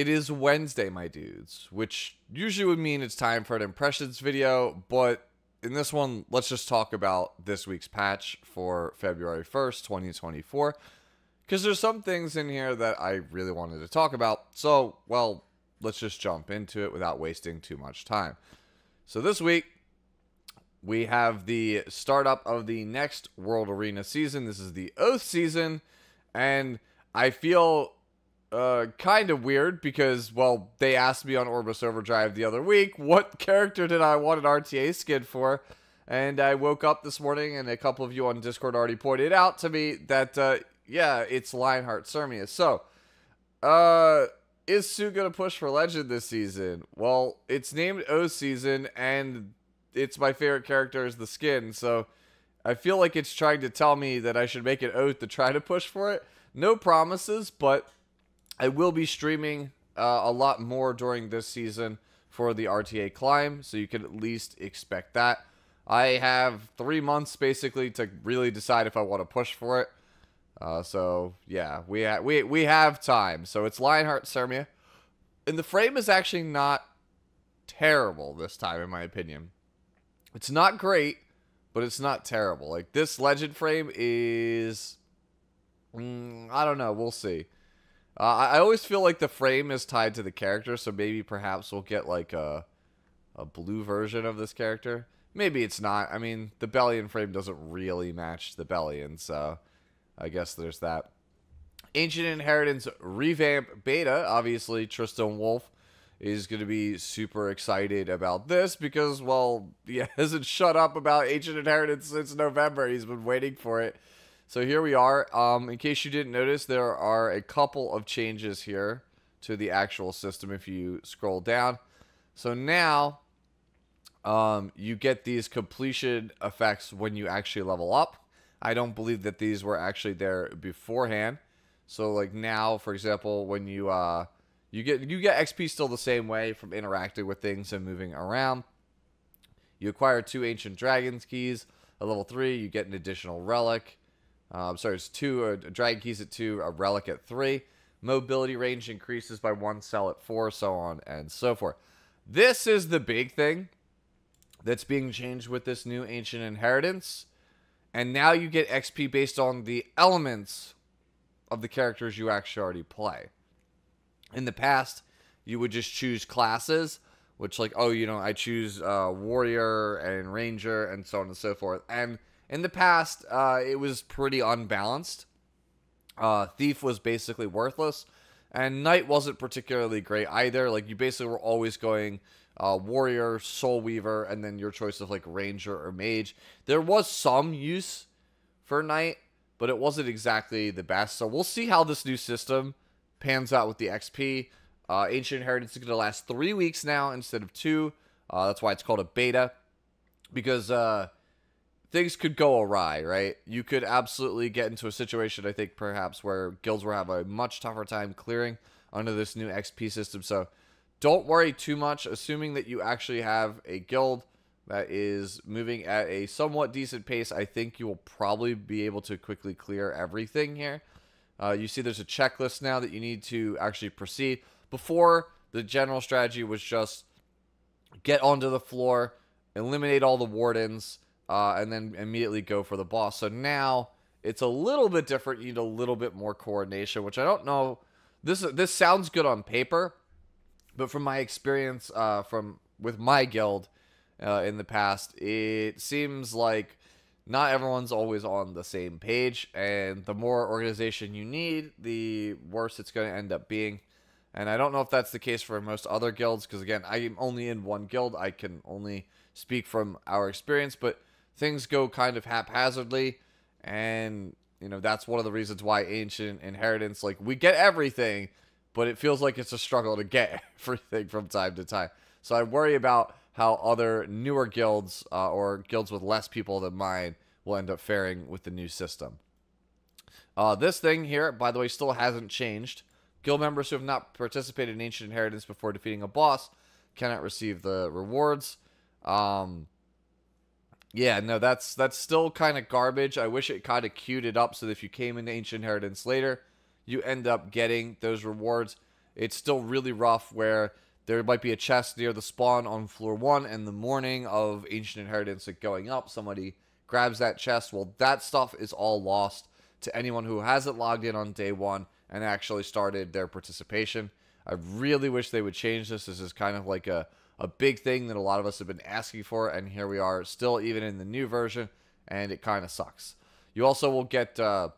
It is Wednesday, my dudes, which usually would mean it's time for an impressions video, but in this one, let's just talk about this week's patch for February 1st, 2024, because there's some things in here that I really wanted to talk about. So, well, let's just jump into it without wasting too much time. So, this week, we have the startup of the next World Arena season. This is the Oath season, and I feel uh, kind of weird because, well, they asked me on Orbis Overdrive the other week what character did I want an RTA skin for, and I woke up this morning and a couple of you on Discord already pointed out to me that, uh, yeah, it's Lionheart Cermia. So, uh, is Tsu gonna push for Legend this season? Well, it's named O season, and it's my favorite character is the skin, so I feel like it's trying to tell me that I should make an oath to try to push for it. No promises, but I will be streaming uh, a lot more during this season for the RTA climb, so you can at least expect that. I have three months basically to really decide if I want to push for it. Uh, so yeah, we ha- we we have time. So it's Lionheart Cermia, and the frame is actually not terrible this time, in my opinion. It's not great, but it's not terrible. Like this legend frame is, mm, I don't know. We'll see. Uh, I always feel like the frame is tied to the character, so maybe perhaps we'll get like a a blue version of this character. Maybe it's not. I mean, the Belian frame doesn't really match the Belian, so I guess there's that. Ancient Inheritance revamp beta. Obviously, Tristan Wolf is going to be super excited about this because, well, he hasn't shut up about Ancient Inheritance since November. He's been waiting for it. So here we are. Um, in case you didn't notice, there are a couple of changes here to the actual system if you scroll down. So now um, you get these completion effects when you actually level up. I don't believe that these were actually there beforehand. So like now, for example, when you uh, you get you get XP still the same way from interacting with things and moving around. You acquire two ancient dragons keys. At level three, you get an additional relic. Um, sorry, it's two uh, dragon keys at two, a relic at three. Mobility range increases by one cell at four, so on and so forth. This is the big thing that's being changed with this new ancient inheritance. And now you get XP based on the elements of the characters you actually already play. In the past, you would just choose classes, which like, oh, you know, I choose uh, warrior and ranger and so on and so forth. And in the past, uh, it was pretty unbalanced. Uh, Thief was basically worthless, and Knight wasn't particularly great either. Like you basically were always going uh, Warrior, Soul Weaver, and then your choice of like Ranger or Mage. There was some use for Knight, but it wasn't exactly the best. So we'll see how this new system pans out with the XP. Uh, Ancient Inheritance is going to last three weeks now instead of two. Uh, that's why it's called a beta, because uh, things could go awry, right? You could absolutely get into a situation, I think, perhaps where guilds will have a much tougher time clearing under this new XP system. So don't worry too much, assuming that you actually have a guild that is moving at a somewhat decent pace. I think you will probably be able to quickly clear everything here. Uh, you see there's a checklist now that you need to actually proceed. Before, the general strategy was just get onto the floor, eliminate all the wardens, uh, and then immediately go for the boss. So now it's a little bit different. You need a little bit more coordination, which I don't know. This this sounds good on paper, but from my experience uh, from with my guild uh, in the past, it seems like not everyone's always on the same page, and the more organization you need, the worse it's going to end up being. And I don't know if that's the case for most other guilds, because again, I'm only in one guild. I can only speak from our experience, but things go kind of haphazardly and you know that's one of the reasons why ancient inheritance like we get everything but it feels like it's a struggle to get everything from time to time. So i worry about how other newer guilds uh, or guilds with less people than mine will end up faring with the new system. Uh, this thing here by the way still hasn't changed. Guild members who have not participated in ancient inheritance before defeating a boss cannot receive the rewards. Um, yeah, no, that's that's still kind of garbage. I wish it kind of queued it up so that if you came into Ancient Inheritance later, you end up getting those rewards. it's still really rough where there might be a chest near the spawn on floor one and the morning of Ancient Inheritance going up, somebody grabs that chest. Well, that stuff is all lost to anyone who hasn't logged in on day one and actually started their participation. I really wish they would change this. This is kind of like a, a big thing that a lot of us have been asking for, and here we are, still even in the new version, and it kind of sucks. You also will get uh,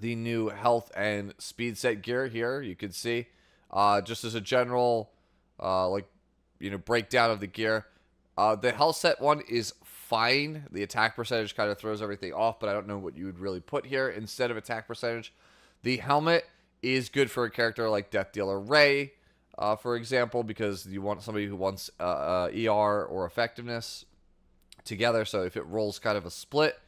the new health and speed set gear here. You can see, uh, just as a general, uh, like, you know, breakdown of the gear. Uh, the health set one is fine. The attack percentage kind of throws everything off, but I don't know what you would really put here instead of attack percentage. The helmet is good for a character like Death Dealer Ray, uh, for example, because you want somebody who wants uh, uh, ER or effectiveness together. So if it rolls kind of a split,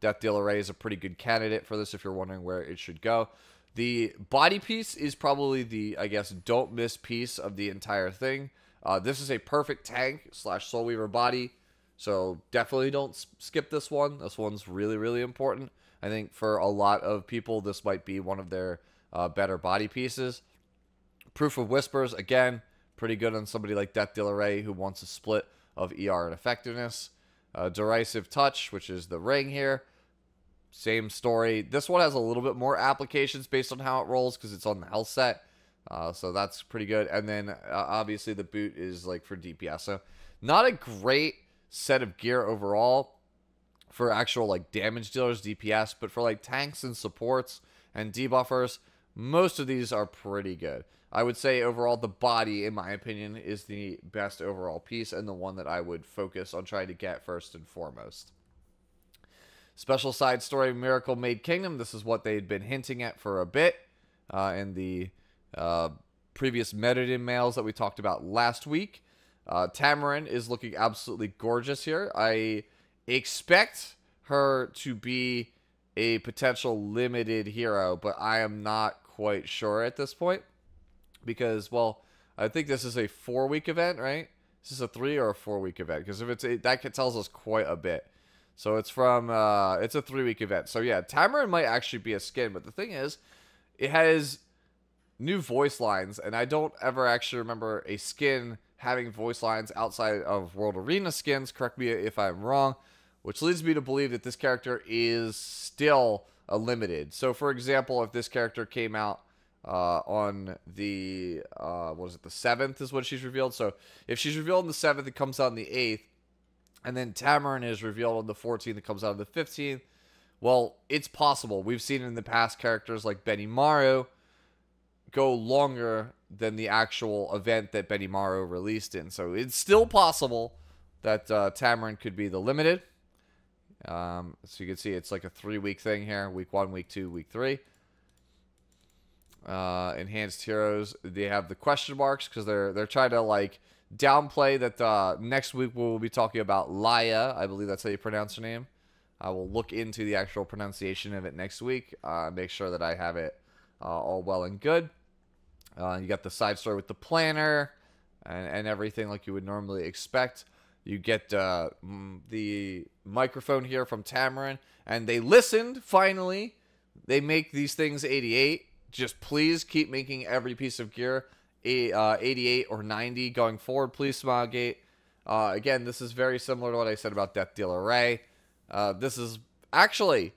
Death Dealer Ray is a pretty good candidate for this if you're wondering where it should go. The body piece is probably the, I guess, don't miss piece of the entire thing. Uh, this is a perfect tank slash Soul Weaver body, so definitely don't skip this one. This one's really, really important. I think for a lot of people, this might be one of their uh, better body pieces. Proof of Whispers, again, pretty good on somebody like Death Dealer Ray who wants a split of ER and effectiveness. Uh, Derisive Touch, which is the ring here. Same story. This one has a little bit more applications based on how it rolls because it's on the health set. Uh, so that's pretty good. And then uh, obviously the boot is like for DPS. So not a great set of gear overall for actual like damage dealers, DPS, but for like tanks and supports and debuffers, most of these are pretty good. I would say overall the body, in my opinion, is the best overall piece and the one that I would focus on trying to get first and foremost. Special side story Miracle Maid Kingdom. This is what they'd been hinting at for a bit uh, in the uh, previous Metadin mails that we talked about last week. Uh, Tamarinne is looking absolutely gorgeous here. I expect her to be a potential limited hero, but I am not quite sure at this point because, well, I think this is a four week event, right? This is a three or a four week event? Because if it's a, that tells us quite a bit. So it's from uh, it's a three week event. So yeah, Tamarinne might actually be a skin, but the thing is, it has new voice lines, and I don't ever actually remember a skin having voice lines outside of World Arena skins. Correct me if I'm wrong which leads me to believe that this character is still a limited. So, for example, if this character came out uh, on the uh, what is it? The seventh is what she's revealed. So, if she's revealed on the seventh, it comes out on the eighth, and then Tamarinne is revealed on the fourteenth, it comes out on the fifteenth. Well, it's possible. We've seen in the past characters like Benimaru go longer than the actual event that Benimaru released in. So it's still possible that uh, Tamarinne could be the limited. Um, so you can see it's like a three week thing here week one, week two, week three. Uh, enhanced heroes, they have the question marks because they're they're trying to like downplay that uh, next week we'll be talking about Laya. I believe that's how you pronounce her name. I will look into the actual pronunciation of it next week. Uh, make sure that I have it uh, all well and good. Uh, you got the side story with the planner and, and everything like you would normally expect. You get uh, the microphone here from Tamarinne, and they listened finally. They make these things 88. Just please keep making every piece of gear uh, 88 or 90 going forward, please, Smilegate. Uh, again, this is very similar to what I said about Death Dealer Ray. Uh, this is actually,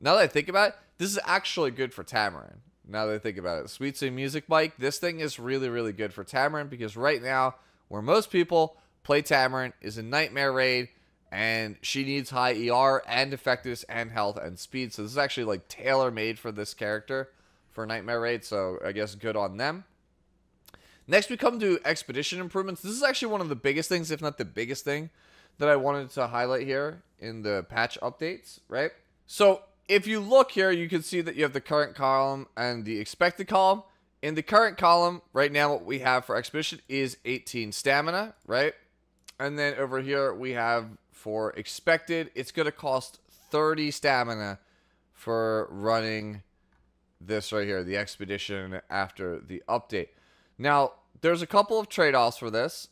now that I think about it, this is actually good for Tamarinne. Now that I think about it, Sweet Sweet Music Mike, this thing is really, really good for Tamarinne because right now, where most people play Tamarinne is a nightmare raid, and she needs high ER and effectiveness and health and speed. So this is actually like tailor made for this character for nightmare raid. So I guess good on them. Next, we come to expedition improvements. This is actually one of the biggest things, if not the biggest thing, that I wanted to highlight here in the patch updates, right? So if you look here, you can see that you have the current column and the expected column. In the current column, right now, what we have for expedition is 18 stamina, right? And then over here we have for expected, it's going to cost 30 stamina for running this right here, the expedition after the update. Now, there's a couple of trade-offs for this.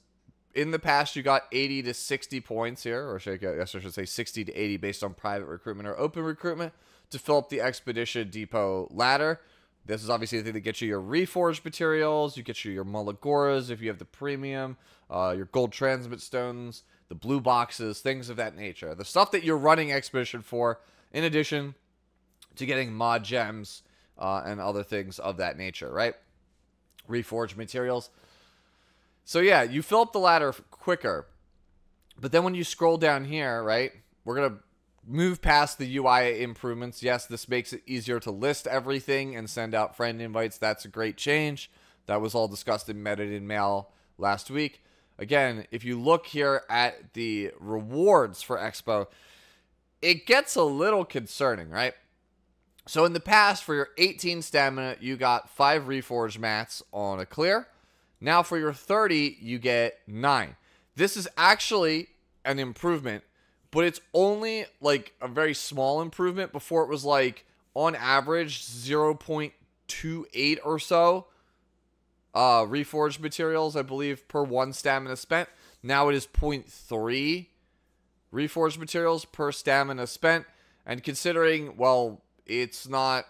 In the past, you got 80 to 60 points here, or should I, guess I should say 60 to 80 based on private recruitment or open recruitment to fill up the expedition depot ladder. This is obviously the thing that gets you your reforged materials. You get you your Molagoras if you have the premium, uh, your gold transmit stones, the blue boxes, things of that nature. The stuff that you're running Expedition for, in addition to getting mod gems uh, and other things of that nature, right? Reforged materials. So yeah, you fill up the ladder quicker. But then when you scroll down here, right, we're going to move past the UI improvements. Yes, this makes it easier to list everything and send out friend invites. That's a great change. That was all discussed in Meta in Mail last week. Again, if you look here at the rewards for Expo, it gets a little concerning, right? So in the past, for your 18 stamina, you got 5 Reforged mats on a clear. Now for your 30, you get 9. This is actually an improvement but it's only like a very small improvement. Before it was like on average 0.28 or so uh, reforged materials, I believe, per one stamina spent. Now it is 0.3 reforged materials per stamina spent. And considering, well, it's not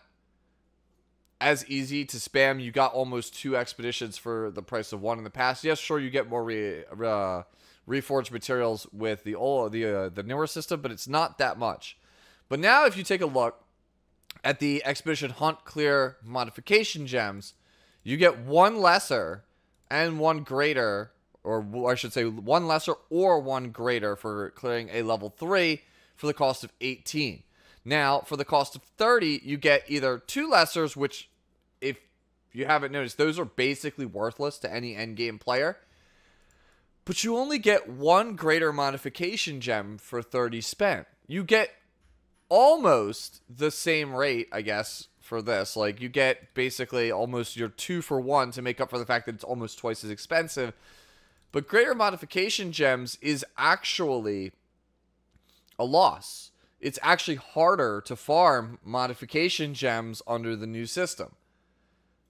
as easy to spam. You got almost two expeditions for the price of one in the past. Yes, sure, you get more re, uh, reforged materials with the old the uh, the newer system, but it's not that much. But now, if you take a look at the Expedition Hunt Clear modification gems, you get one lesser and one greater, or I should say, one lesser or one greater for clearing a level three for the cost of 18. Now, for the cost of 30, you get either two lessers, which, if you haven't noticed, those are basically worthless to any endgame player but you only get one greater modification gem for 30 spent. You get almost the same rate, I guess, for this. Like, you get basically almost your two for one to make up for the fact that it's almost twice as expensive. But greater modification gems is actually a loss. It's actually harder to farm modification gems under the new system.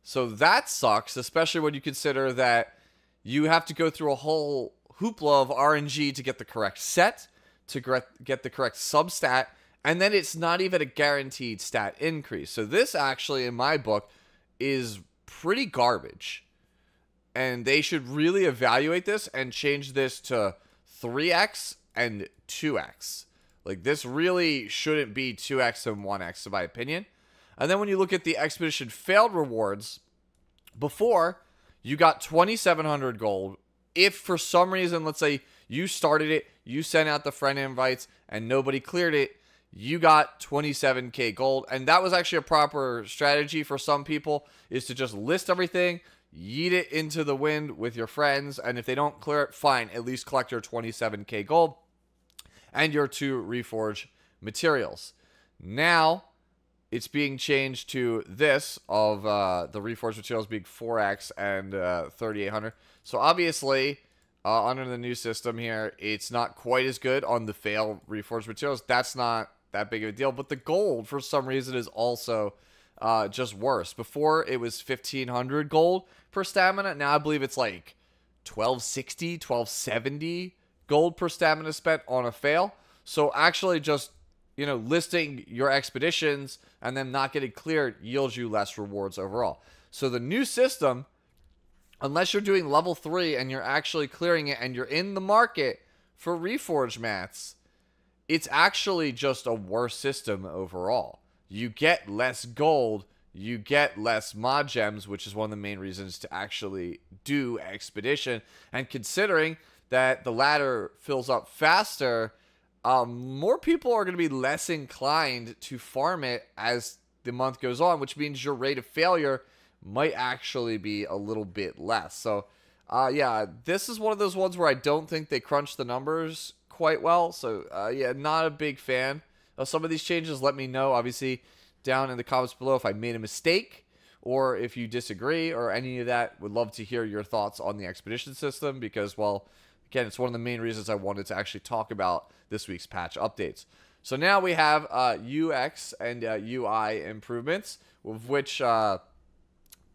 So that sucks, especially when you consider that you have to go through a whole hoopla of RNG to get the correct set, to get the correct substat, and then it's not even a guaranteed stat increase. So this actually, in my book, is pretty garbage. And they should really evaluate this and change this to 3x and 2x. Like this really shouldn't be 2x and 1x in my opinion. And then when you look at the expedition failed rewards, before you got 2700 gold. If for some reason, let's say you started it, you sent out the friend invites, and nobody cleared it, you got 27k gold. And that was actually a proper strategy for some people is to just list everything, yeet it into the wind with your friends, and if they don't clear it, fine, at least collect your 27k gold and your two reforge materials. Now, it's being changed to this of uh, the reforged materials being 4x and uh, 3800. So obviously, uh, under the new system here, it's not quite as good on the fail reforged materials. That's not that big of a deal. But the gold, for some reason, is also uh, just worse. Before, it was 1500 gold per stamina. Now I believe it's like 1260, 1270 gold per stamina spent on a fail. So actually, just you know, listing your expeditions and then not getting cleared yields you less rewards overall. So the new system, unless you're doing level three and you're actually clearing it and you're in the market for reforge mats, it's actually just a worse system overall. You get less gold, you get less mod gems, which is one of the main reasons to actually do expedition. And considering that the ladder fills up faster um, more people are going to be less inclined to farm it as the month goes on, which means your rate of failure might actually be a little bit less. So, uh, yeah, this is one of those ones where I don't think they crunch the numbers quite well. So, uh, yeah, not a big fan of some of these changes. Let me know, obviously, down in the comments below if I made a mistake or if you disagree or any of that. Would love to hear your thoughts on the expedition system because, well, Again, it's one of the main reasons I wanted to actually talk about this week's patch updates. So now we have uh, UX and uh, UI improvements, of which uh,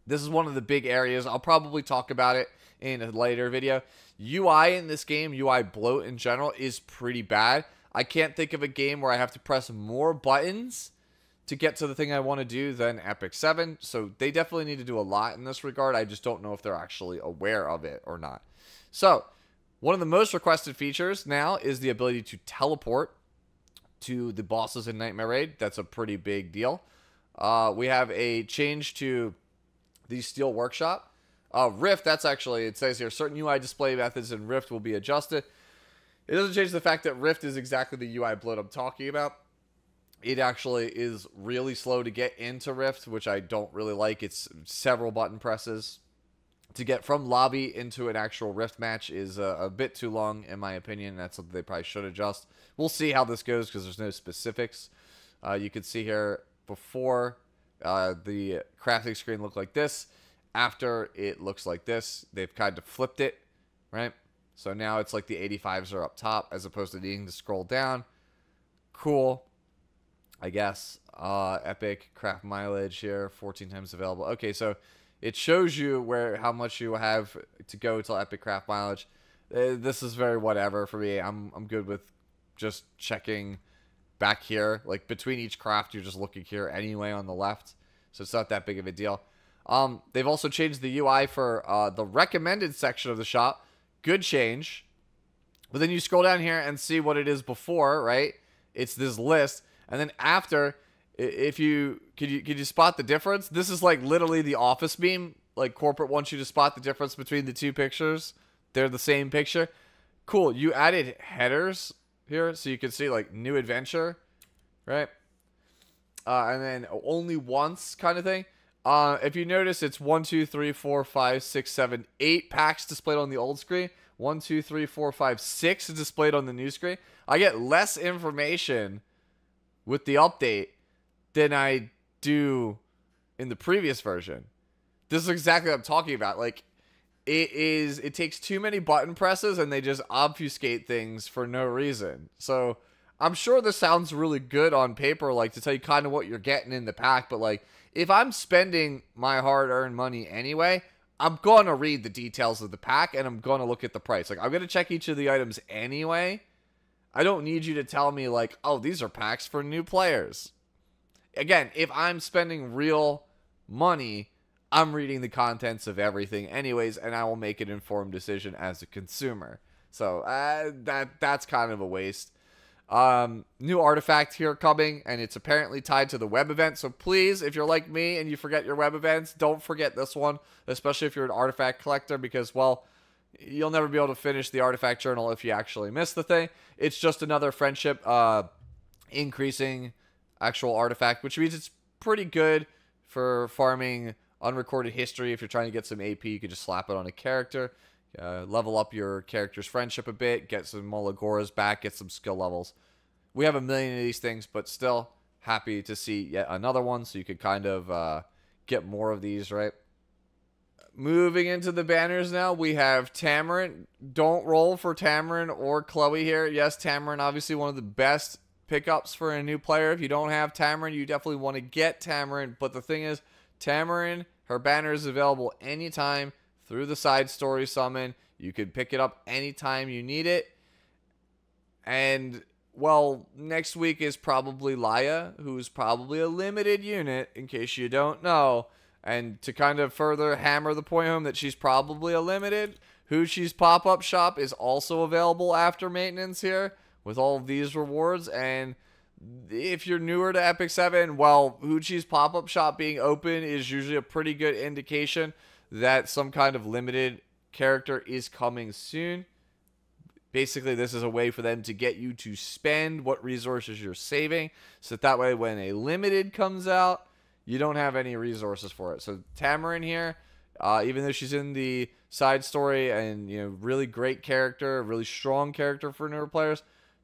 this is one of the big areas. I'll probably talk about it in a later video. UI in this game, UI bloat in general, is pretty bad. I can't think of a game where I have to press more buttons to get to the thing I want to do than Epic 7. So they definitely need to do a lot in this regard. I just don't know if they're actually aware of it or not. So, one of the most requested features now is the ability to teleport to the bosses in Nightmare Raid. That's a pretty big deal. Uh, we have a change to the Steel Workshop. Uh, Rift, that's actually, it says here, certain UI display methods in Rift will be adjusted. It doesn't change the fact that Rift is exactly the UI bloat I'm talking about. It actually is really slow to get into Rift, which I don't really like. It's several button presses. To get from lobby into an actual Rift match is a, a bit too long, in my opinion. That's something they probably should adjust. We'll see how this goes because there's no specifics. Uh, you can see here before uh, the crafting screen looked like this. After it looks like this, they've kind of flipped it, right? So now it's like the 85s are up top as opposed to needing to scroll down. Cool. I guess. Uh, Epic craft mileage here, 14 times available. Okay, so it shows you where how much you have to go till Epic craft mileage. Uh, this is very whatever for me. I'm I'm good with just checking back here. Like between each craft, you're just looking here anyway on the left, so it's not that big of a deal. Um, they've also changed the UI for uh, the recommended section of the shop. Good change. But then you scroll down here and see what it is before, right? It's this list. And then after, if you could you could you spot the difference? This is like literally the office beam. Like corporate wants you to spot the difference between the two pictures. They're the same picture. Cool. You added headers here so you can see like new adventure, right? Uh, and then only once kind of thing. Uh, if you notice, it's one, two, three, four, five, six, seven, eight packs displayed on the old screen. One, two, three, four, five, six is displayed on the new screen. I get less information with the update than I do in the previous version. This is exactly what I'm talking about. Like, it is, it takes too many button presses and they just obfuscate things for no reason. So, I'm sure this sounds really good on paper, like to tell you kind of what you're getting in the pack, but like, if I'm spending my hard earned money anyway, I'm going to read the details of the pack and I'm going to look at the price. Like, I'm going to check each of the items anyway I don't need you to tell me, like, oh, these are packs for new players. Again, if I'm spending real money, I'm reading the contents of everything anyways, and I will make an informed decision as a consumer. So uh, that that's kind of a waste. Um, new artifact here coming, and it's apparently tied to the web event. So please, if you're like me and you forget your web events, don't forget this one, especially if you're an artifact collector, because, well, you'll never be able to finish the artifact journal if you actually miss the thing. It's just another friendship uh, increasing actual artifact, which means it's pretty good for farming unrecorded history. If you're trying to get some AP, you can just slap it on a character, uh, level up your character's friendship a bit, get some Molagoras back, get some skill levels. We have a million of these things, but still happy to see yet another one so you could kind of uh, get more of these, right? Moving into the banners now, we have Tamarinne. Don't roll for Tamarinne or Chloe here. Yes, Tamarinne, obviously one of the best pickups for a new player. If you don't have Tamarinne, you definitely want to get Tamarinne. But the thing is, Tamarinne, her banner is available anytime through the side story summon. You can pick it up anytime you need it. And, well, next week is probably Laya, who's probably a limited unit, in case you don't know. And to kind of further hammer the point home that she's probably a limited, Hoochie's pop up shop is also available after maintenance here with all these rewards. And if you're newer to Epic 7, well, Hoochie's pop up shop being open is usually a pretty good indication that some kind of limited character is coming soon. Basically, this is a way for them to get you to spend what resources you're saving so that, that way when a limited comes out, you don't have any resources for it. So Tamarinne here, uh, even though she's in the side story and you know really great character, really strong character for newer players,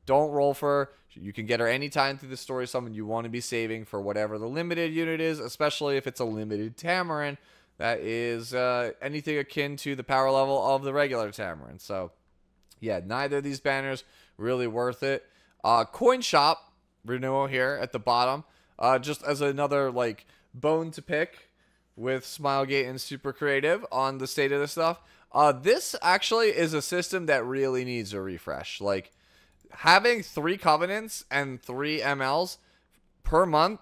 don't roll for her. You can get her anytime through the story. Someone you want to be saving for whatever the limited unit is, especially if it's a limited Tamarinne that is uh, anything akin to the power level of the regular Tamarinne. So yeah, neither of these banners really worth it. Uh, Coin Shop renewal here at the bottom. Uh, just as another like bone to pick with Smilegate and Super Creative on the state of this stuff. Uh, this actually is a system that really needs a refresh. Like having three covenants and three MLs per month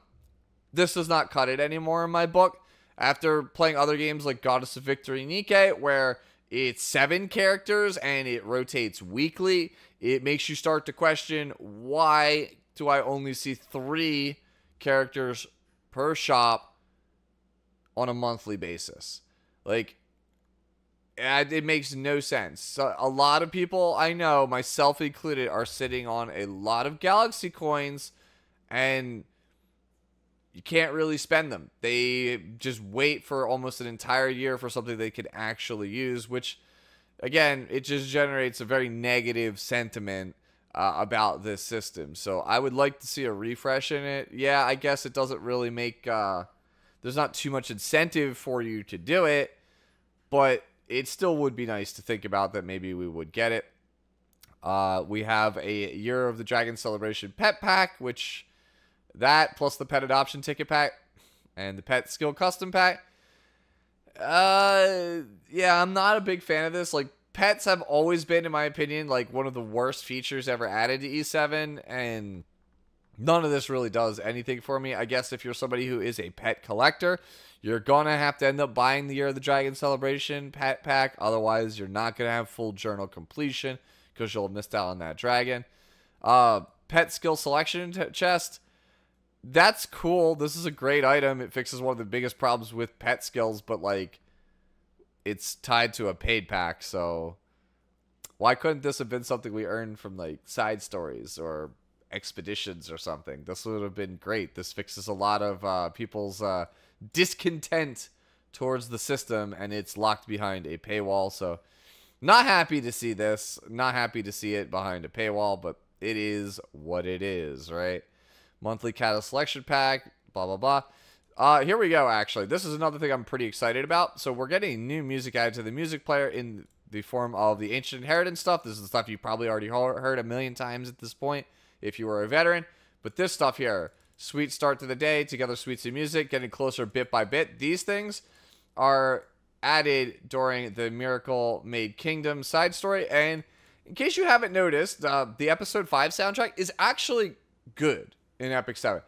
this does not cut it anymore in my book. After playing other games like Goddess of Victory Nikke, where it's seven characters and it rotates weekly, it makes you start to question why do I only see three characters per shop on a monthly basis? Like, it makes no sense. So a lot of people I know, myself included, are sitting on a lot of Galaxy coins and you can't really spend them. They just wait for almost an entire year for something they could actually use, which, again, it just generates a very negative sentiment uh, about this system. So I would like to see a refresh in it. Yeah, I guess it doesn't really make. Uh, there's not too much incentive for you to do it, but it still would be nice to think about that maybe we would get it. Uh, we have a Year of the Dragon Celebration pet pack, which that plus the pet adoption ticket pack and the pet skill custom pack. Uh, yeah, I'm not a big fan of this. Like, pets have always been, in my opinion, like one of the worst features ever added to E7, and none of this really does anything for me. I guess if you're somebody who is a pet collector, you're gonna have to end up buying the Year of the Dragon Celebration pet pack. Otherwise, you're not gonna have full journal completion because you'll have missed out on that dragon. Uh, pet skill selection chest that's cool. This is a great item. It fixes one of the biggest problems with pet skills, but like it's tied to a paid pack, so why couldn't this have been something we earned from like side stories or expeditions or something? This would have been great. This fixes a lot of uh, people's uh, discontent towards the system, and it's locked behind a paywall. So, not happy to see this. Not happy to see it behind a paywall, but it is what it is, right? monthly cattle selection pack, blah, blah, blah. Uh, here we go, actually. This is another thing I'm pretty excited about. So we're getting new music added to the music player in the form of the Ancient Inheritance stuff. This is the stuff you probably already heard a million times at this point if you were a veteran. But this stuff here, sweet start to the day, together sweets and music, getting closer bit by bit. These things are added during the Miracle Maid Kingdom side story. And in case you haven't noticed, uh, the episode 5 soundtrack is actually good in Epic 7.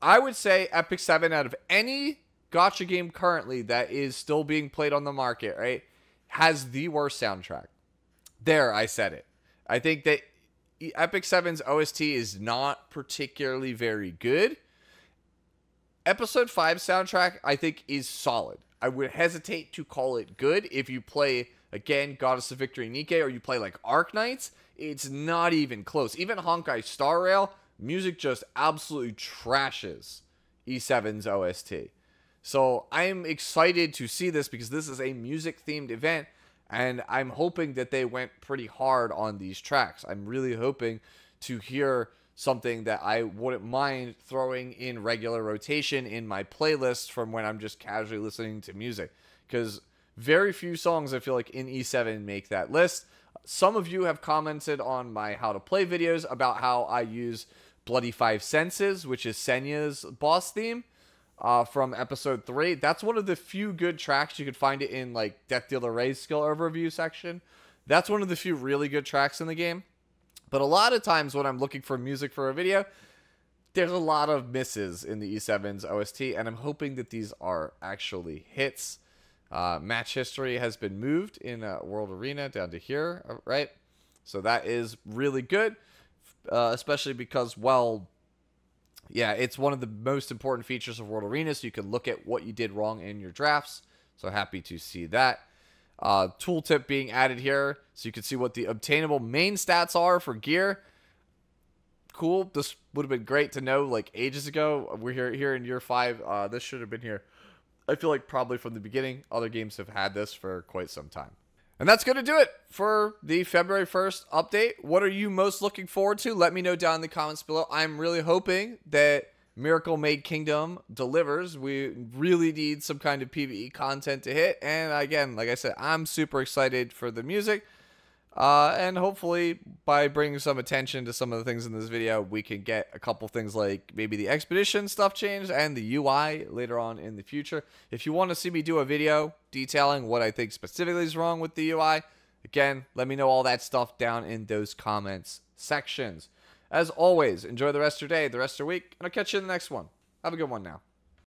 I would say Epic 7 out of any gacha game currently that is still being played on the market, right, has the worst soundtrack. There, I said it. I think that Epic 7's OST is not particularly very good. Episode 5 soundtrack, I think, is solid. I would hesitate to call it good if you play, again, Goddess of Victory Nikke or you play like Arknights. It's not even close. Even Honkai Star Rail, music just absolutely trashes E7's OST. So I'm excited to see this because this is a music themed event and I'm hoping that they went pretty hard on these tracks. I'm really hoping to hear something that I wouldn't mind throwing in regular rotation in my playlist from when I'm just casually listening to music because very few songs I feel like in E7 make that list. Some of you have commented on my how to play videos about how I use Bloody Five Senses, which is Senya's boss theme uh, from episode three. That's one of the few good tracks you could find it in like Death Dealer Ray's skill overview section. That's one of the few really good tracks in the game. But a lot of times when I'm looking for music for a video, there's a lot of misses in the E7's OST, and I'm hoping that these are actually hits. Uh, match history has been moved in uh, World Arena down to here, uh, right? So that is really good uh, especially because, well, yeah, it's one of the most important features of World Arena, so you can look at what you did wrong in your drafts. So happy to see that. Uh, tooltip being added here, so you can see what the obtainable main stats are for gear. Cool. This would have been great to know like ages ago. We're here here in year five. Uh, this should have been here. I feel like probably from the beginning. Other games have had this for quite some time. And that's going to do it for the February 1st update. What are you most looking forward to? Let me know down in the comments below. I'm really hoping that Miracle Maid Kingdom delivers. We really need some kind of PvE content to hit. And again, like I said, I'm super excited for the music. Uh, and hopefully, by bringing some attention to some of the things in this video, we can get a couple things like maybe the expedition stuff changed and the UI later on in the future. If you want to see me do a video detailing what I think specifically is wrong with the UI, again, let me know all that stuff down in those comments sections. As always, enjoy the rest of your day, the rest of your week, and I'll catch you in the next one. Have a good one now.